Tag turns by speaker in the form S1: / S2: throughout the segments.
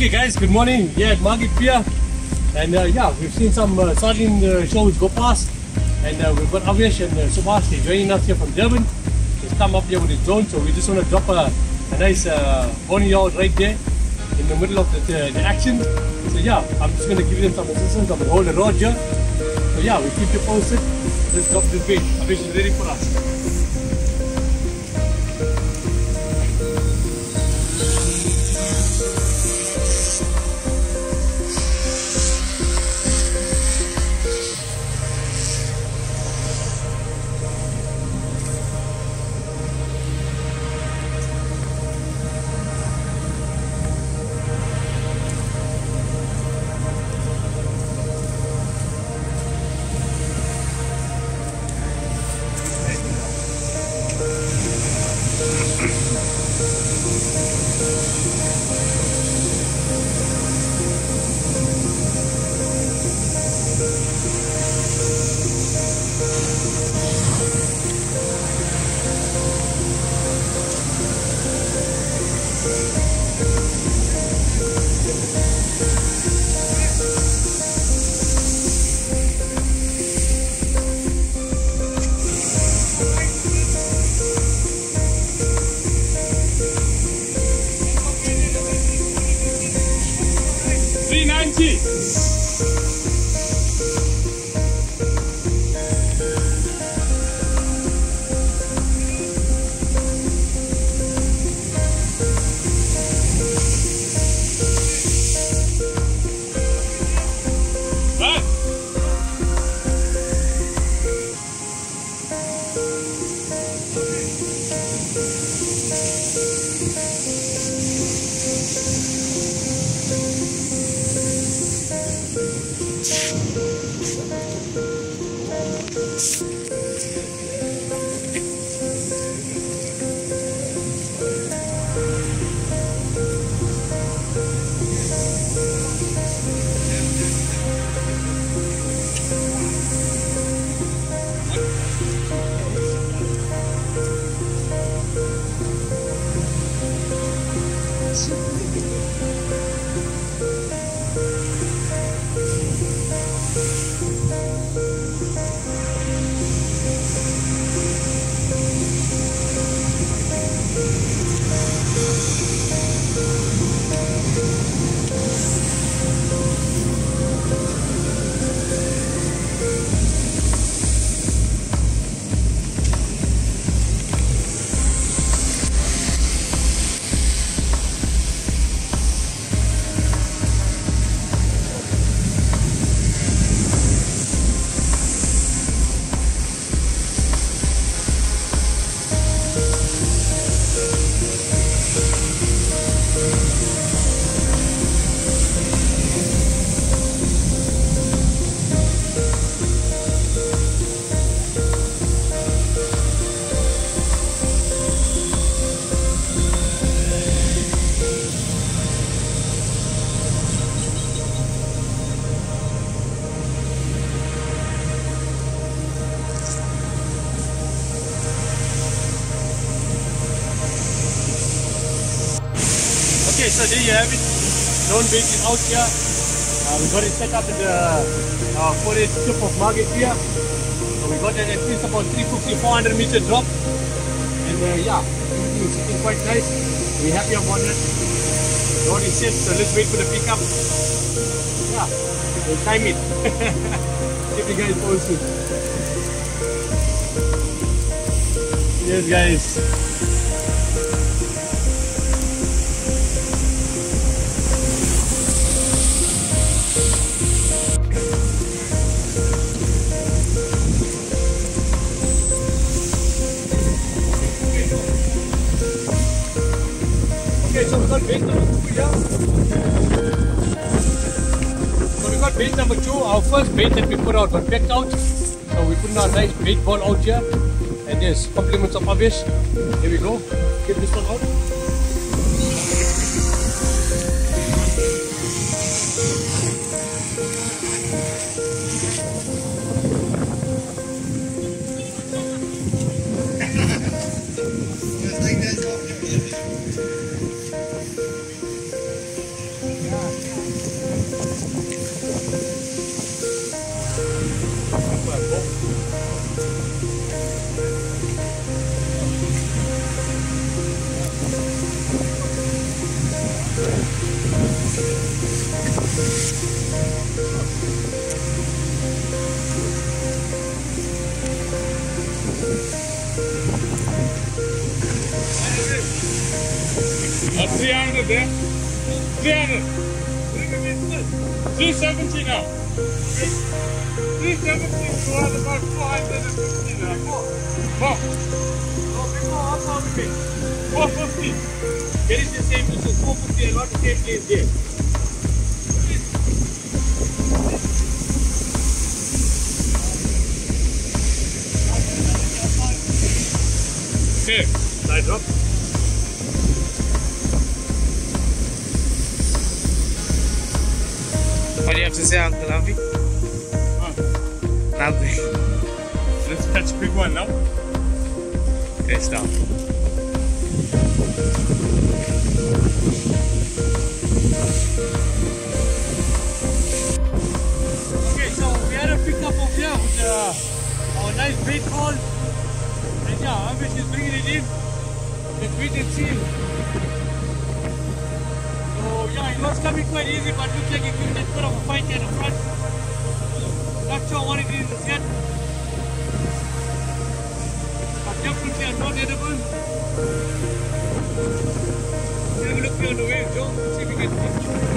S1: Okay guys, good morning. Yeah, at Margate Pier. And uh, yeah, we've seen some uh, sardine uh, shows go past. And uh, we've got Avesh and uh, Subhash they're joining us here from Durban. He's come up here with his drone, so we just want to drop a, a nice uh, pony out right there in the middle of the, the, the action. So yeah, I'm just going to give them some assistance. I'm going to hold the rod here. So yeah, we keep you posted. Let's drop this bait. Avesh is ready for us. So there you have it. Drone bait is out here. Uh, we got it set up in the uh, forage tip of Margate here. So we got it at least about 350, 400 meter drop. And uh, yeah, everything is sitting quite nice. We're happy about it. Drone is set, so let's wait for the pickup. Yeah, we'll time it. Keep you guys posted. Yes, guys. So we got bait number two, our first bait that we put out got pecked out. So we put in our nice bait ball out here. And there's compliments of Avesh. Here we go. Get this one out.
S2: Uh, 300 there. 300. 370 now. 370 to add about 450 now. More. 450.
S1: There is the same, this is 450, a lot of same place there.
S2: Side drop.
S3: What do you have to say, Uncle Avi?
S2: Huh.
S3: Nothing.
S2: Let's catch a big one now.
S3: Okay, stop.
S1: Okay, so we had a pickup over here with uh, our nice bait call. And yeah, Amish is bringing it in. Let's wait and see. So yeah, it was coming quite easy, but looks like it could get put up a fight in the front. Not sure what it is yet. But definitely are not edible. Have a look here on the wave, Joe. See if we can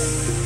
S1: Peace.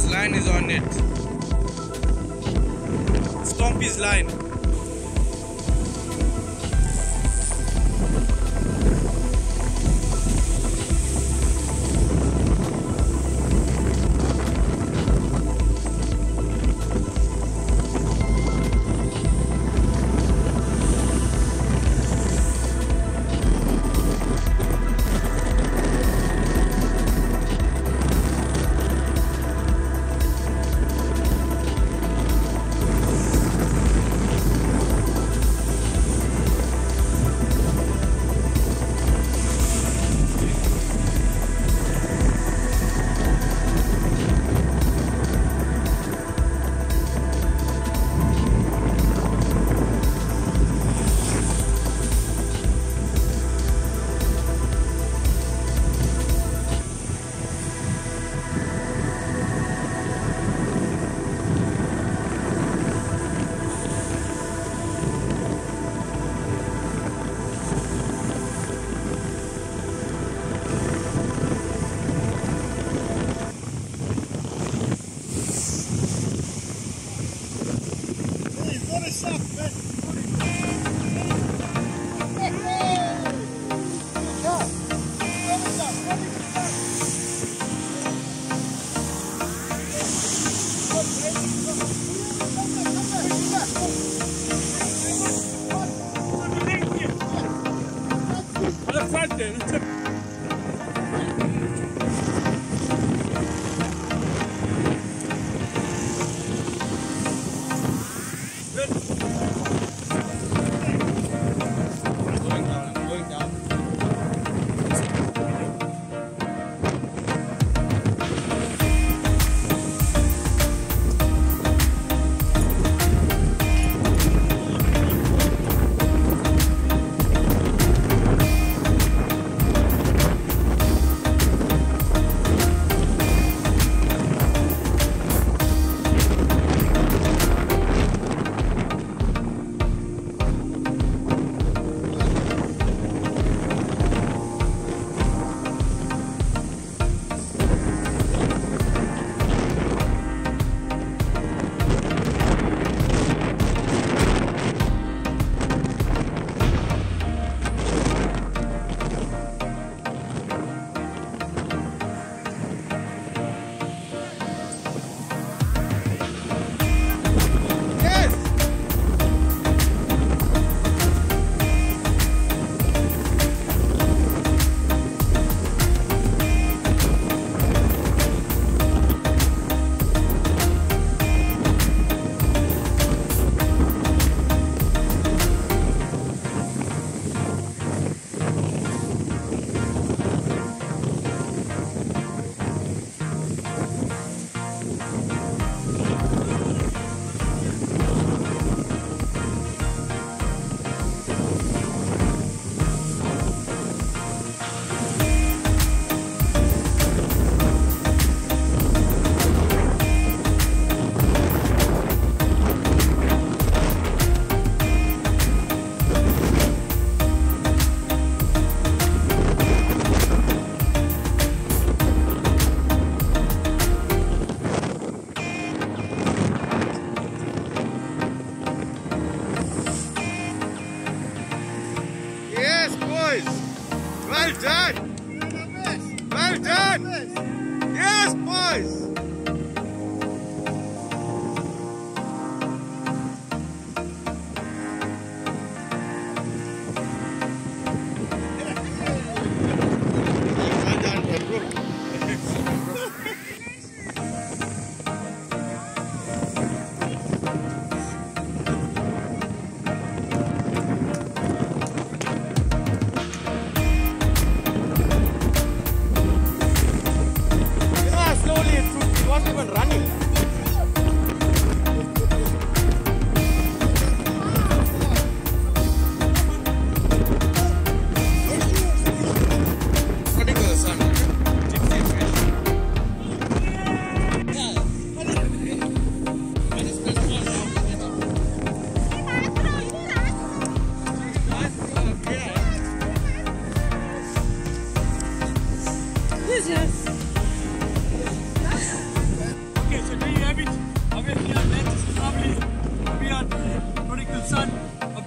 S3: Someone's line is on it. Stomp his line.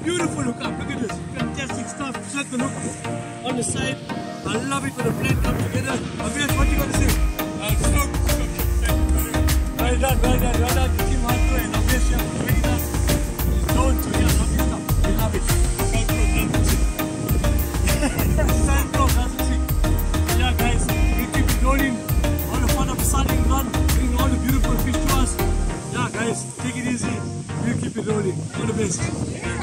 S1: Beautiful hookup. Look at this. Fantastic stuff. Just the on the side. I love it when the plane comes together. Abhinash, what you got to say?
S2: Uh, slow construction.
S1: Well done, well done, well done. Team and you have really done. It's known to me. I love stuff. We love it. Yeah, guys, we keep. All the fun of run. All the beautiful fish to us. Yeah, guys, take it easy. We'll keep it rolling. All the best.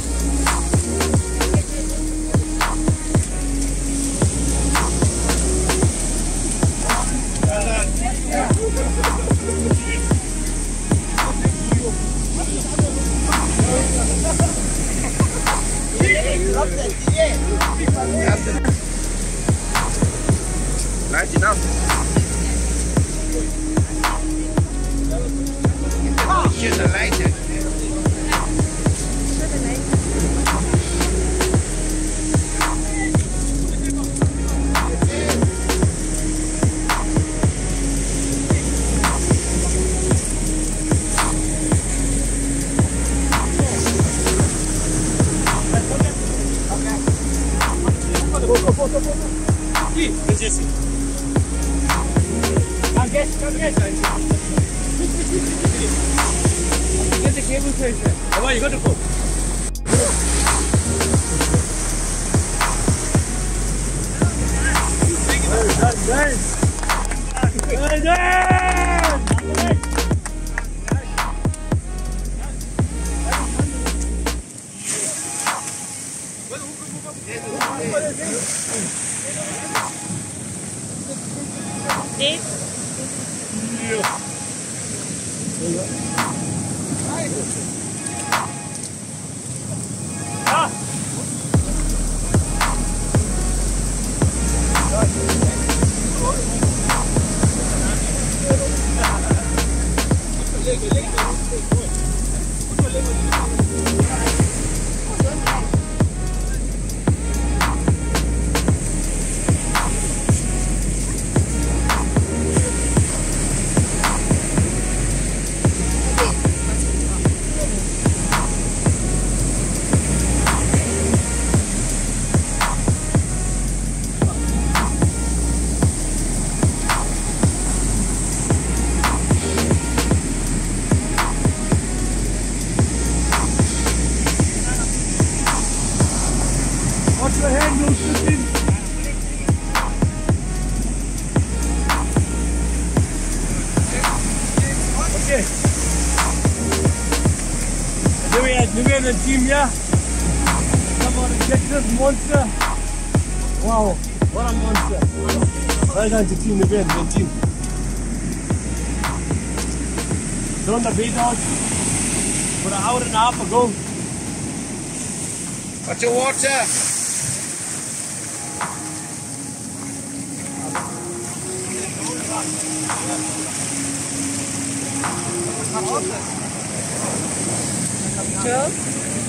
S3: Light enough. Have lighted.
S1: Deep. Ah! Lego, Lego, Lego, Lego, Lego, Lego, Lego, here. Come on and get this monster. Wow, what a monster. Well done to team Neven and team. Thrown the bait out for an hour and a half ago.
S3: Watch your water.
S4: Joe?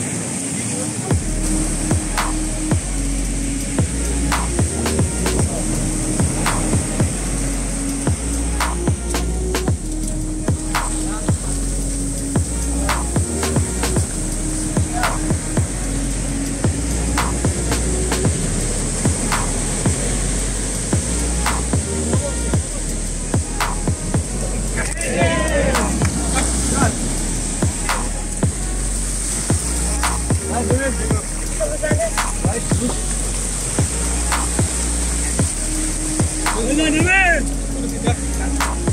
S4: Yep.